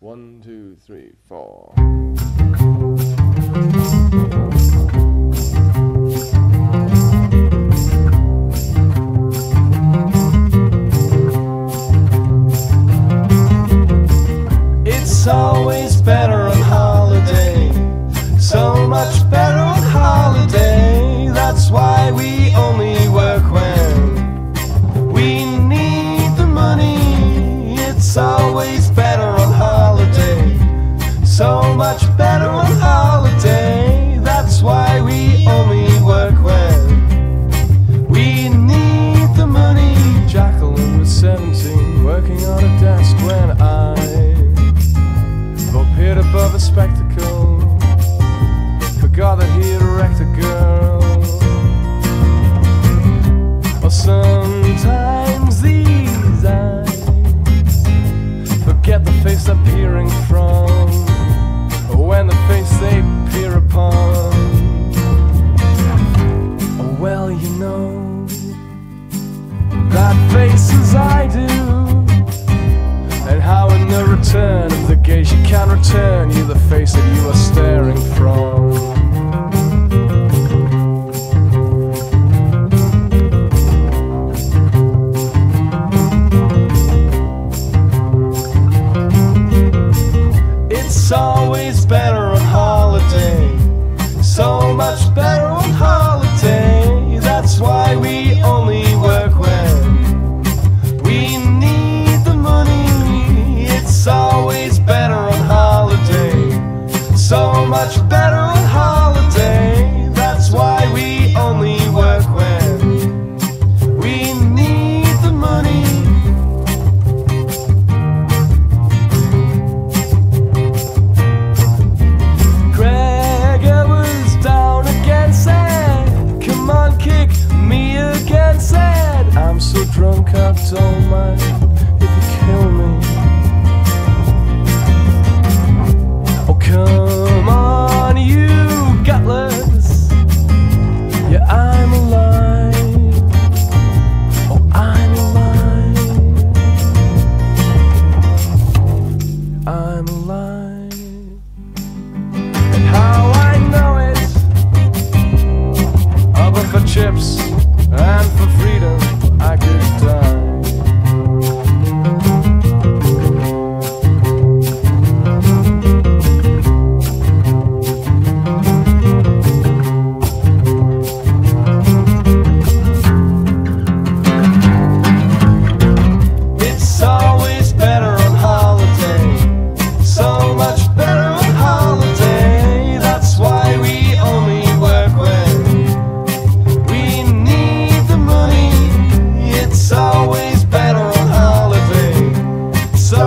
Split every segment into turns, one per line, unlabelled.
One, two, three, four. It's always better on holiday. So much better So much better on holiday. That's why we only work when we need the money. Jacqueline was 17, working on a desk when I appeared above a spectacle. Forgot that he had wrecked a girl. Or sometimes these eyes forget the face peering from, Oh, well, you know that face as I do. And how in the return of the gaze you can return you the face much better on holiday. That's why we only work when we need the money. Was down again, said, Come on, kick me again, said, I'm so drunk I don't mind.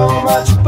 alma de